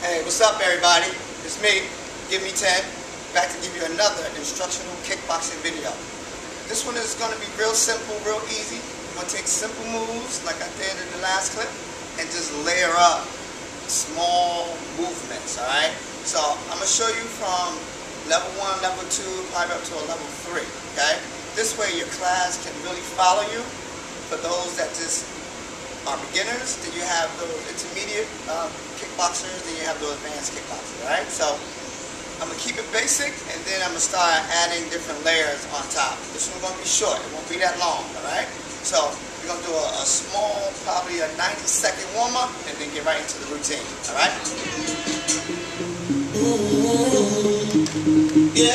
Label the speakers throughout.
Speaker 1: Hey, what's up everybody? It's me, Give Me 10, back to give you another instructional kickboxing video. This one is going to be real simple, real easy. I'm going to take simple moves like I did in the last clip and just layer up small movements, alright? So I'm going to show you from level 1, level 2, probably up to a level 3, okay? This way your class can really follow you. For those that just are beginners, then you have those intermediate uh, kickboxers, then you have those advanced kickboxers, right? So I'm gonna keep it basic, and then I'm gonna start adding different layers on top. This one's gonna be short; it won't be that long, all right? So we're gonna do a, a small, probably a 90 second warm up, and then get right into the routine, all right?
Speaker 2: Yeah,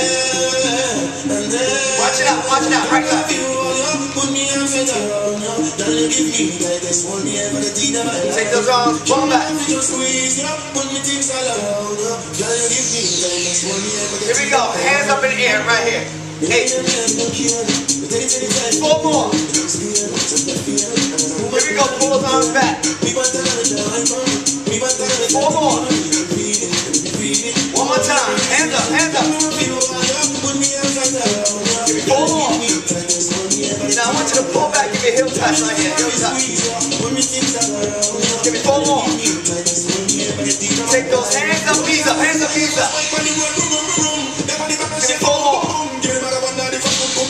Speaker 2: and then
Speaker 1: Watch it out, watch it out, right left. Take those arms, them back. Here we go, hands up in the air, right here. Eight, four more. Here we go, pull those arms back. Four more. One more time, hands up, hands up. Pull me a heel touch right here, heel touch. Give me four more. Take those hands up, knees up, hands up, knees up. Give me four more.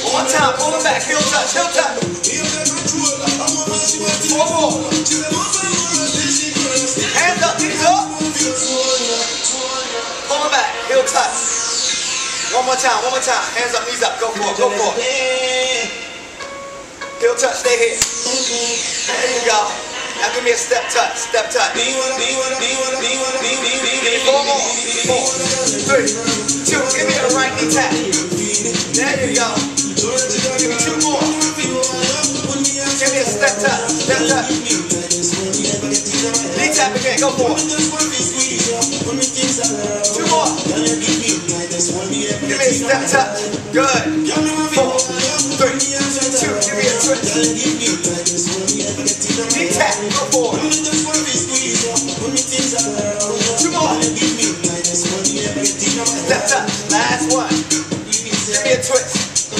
Speaker 1: One more time, pull them back, heel touch, heel touch. Four more. Hands up, knees up. Pull them back, heel touch. One more time, one more time. Hands up, knees up, go for it, go for it. Heel touch, stay here. There you go. Now give me a step touch, step touch. Give me four more. Four, three, two. Give me a right knee tap. There you go. Give me two more. Give me a step touch, step touch. Knee tap again, go for it. Knee tap, go for it. Two more. Step touch. Last one. Give me a twist.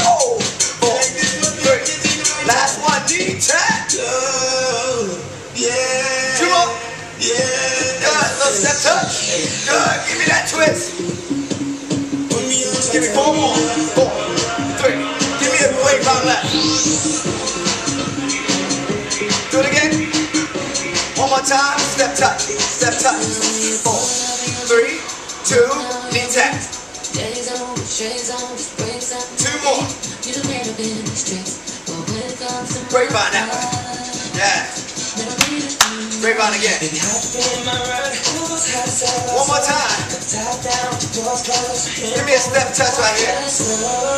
Speaker 1: Ow. Last one. Knee tap. Two more. Good. Little. Give me that twist. Give me. Four, time. Step touch. Step touch. Four, three, two, knee tap. Two more. Grapevine that way. Yeah. Grapevine again. One more time. Give me a step touch right here.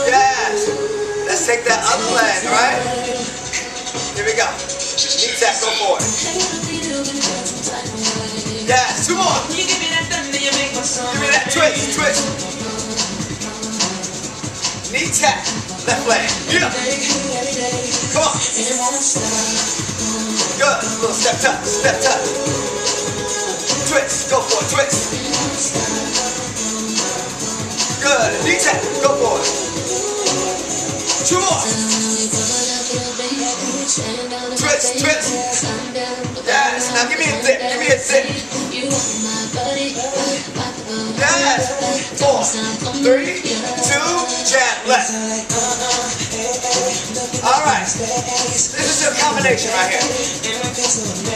Speaker 1: Yes. Let's take that other leg, right? Here we go. Knee tap, go for Yes, two more. Give me that twist, twist. Knee tap, left leg. Yeah. Come on. Good. Little step touch, step touch. Twist, go for it, twist. Good. Knee tap, go for it. Two more. Twist, twist. Give me a zip, give me a zip. Yes. Four, three, two, jab, left. All right. This is a combination right here.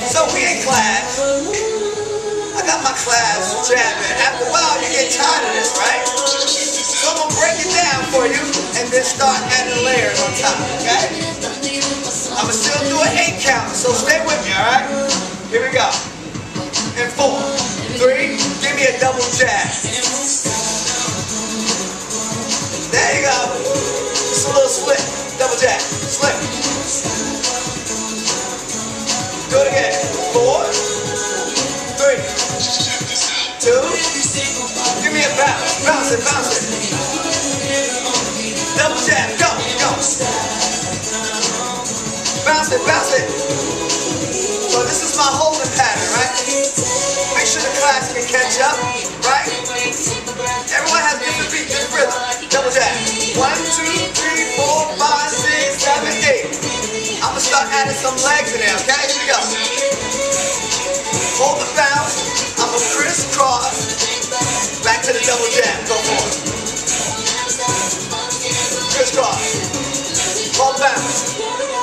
Speaker 1: So we in class. I got my class jabbing. After a while, you get tired of this, right? So I'm gonna break it down for you and then start adding layers on top, okay? I'm gonna still do an eight count, so stay with me, all right? Here we go. In four, three, give me a double jab. There you go. Just a little slip, double jab, slip. Do it again. Four, three, two. Give me a bounce, bounce it, bounce it. Double jab, go, go. Bounce it, bounce it. Is my holding pattern, right? Make sure the class can catch up, right? Everyone has different beat, different rhythm. Double jab. One, two, three, four, five, six, seven, eight. I'm gonna start adding some legs in there, okay? Here we go. Hold the bounce. I'm gonna crisscross. Back to the double jab. Go for it. Crisscross. Hold the bounce.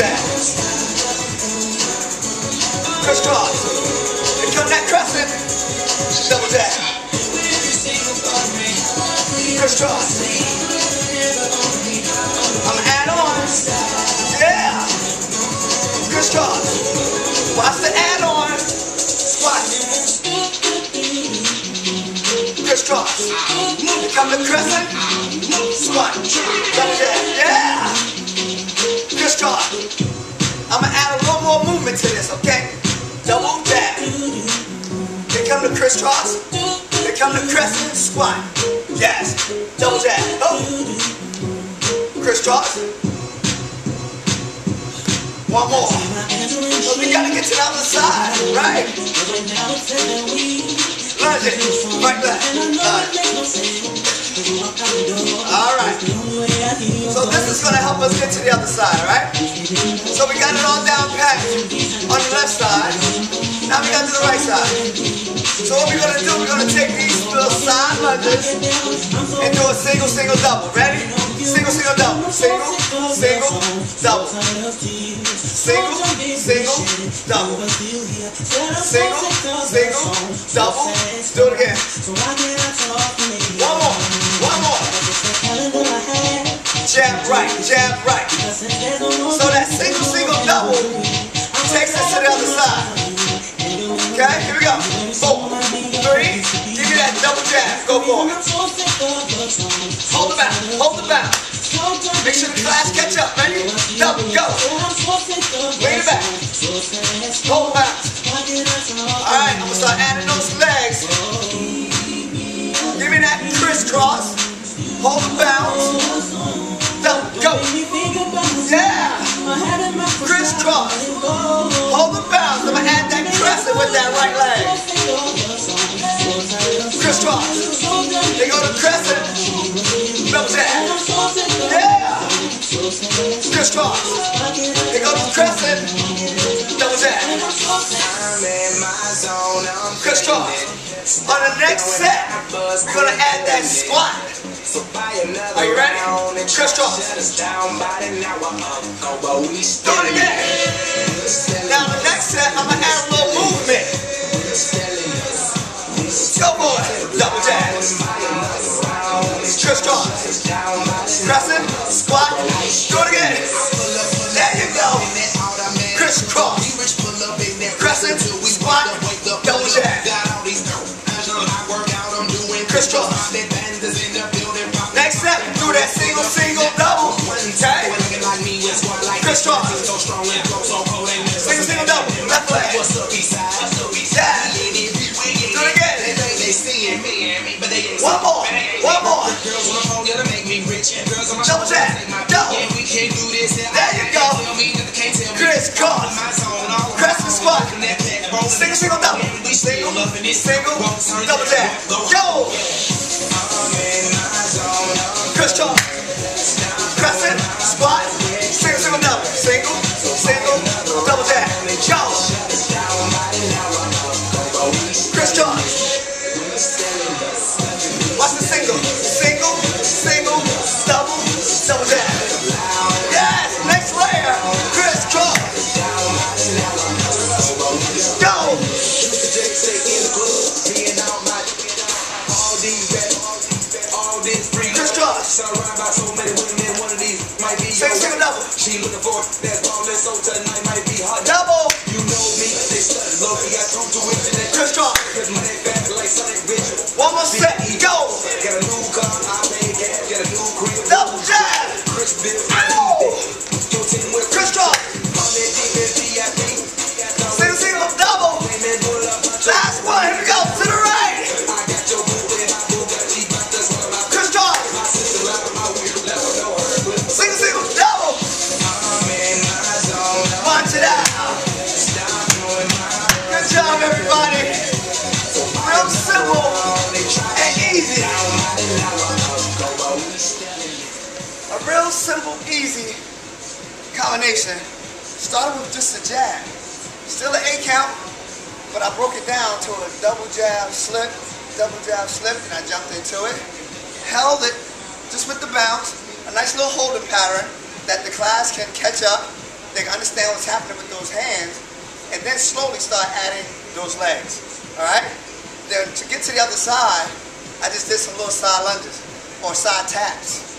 Speaker 1: Double jab. Crisscross. Here come that crescent. Double jab. Crisscross. I'm gonna add on. Yeah. Crisscross. Watch the add on. Squat. Crisscross. Here come the crescent. Squat. Double jab. Yeah. Crisscross. I'm gonna add a little more movement to this, okay? Double jab. Here come the crisscross. Here come the crescent squat. Yes. Double jab. Oh. Crisscross. One more. So we gotta get to the other side, right? Lunge it. Right back. All right. So this is gonna help us get to the other side, right? So we got it all down pat on the left side. Now we got to the right side. So what we're gonna do, we're gonna take these little side lunges and do a single, single, double. Ready? Single, single, double. Single, single, double. Single, single, double. Single, single, double. Do it again. Jab right, jab right. So that single, single, double takes us to the other side. Okay, here we go. Four, three, give me that double jab. Go for it. Hold the bounce, hold the bounce. Make sure the class catch up. Ready? Double, go. Lean it back. Hold the with that right leg. Crisscross. They go to crescent. Double jab. Yeah. Crisscross. They go to crescent. Double jab.
Speaker 2: I'm in my zone. I'm
Speaker 1: Crisscross. On the next set, we're gonna add that squat.
Speaker 2: So buy another
Speaker 1: Are you ready?
Speaker 2: round and
Speaker 1: Crisscross.
Speaker 2: shut us down by the hour up. Go, but we
Speaker 1: Do it again. Crisscross. Next set, do that single, single, double. Okay? Crisscross. Single, single, double. Left leg. Do it again. One more. One more. Double jab. Double. There you go. Crescent squat. Single, single, double. Single, single, double jab. Single, single, double.
Speaker 2: She looking for that ballin', so tonight might be hard.
Speaker 1: Double.
Speaker 2: You know me, they study low, we got true to it, and
Speaker 1: Crisscross.
Speaker 2: Cause head back like Sonic Ritual.
Speaker 1: One more set. Easy combination. Started with just a jab. Still an eight count, but I broke it down to a double jab slip, double jab slip, and I jumped into it. Held it just with the bounce, a nice little holding pattern that the class can catch up. They can understand what's happening with those hands, and then slowly start adding those legs. All right? Then to get to the other side, I just did some little side lunges or side taps.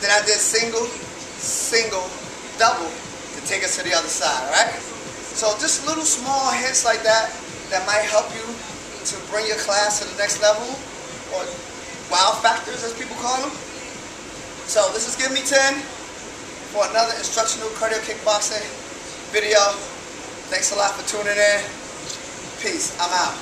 Speaker 1: And then I did single, single, double to take us to the other side, all right? So just little small hits like that that might help you to bring your class to the next level or wow factors as people call them. So this is Give Me 10 for another instructional cardio kickboxing video. Thanks a lot for tuning in. Peace. I'm out.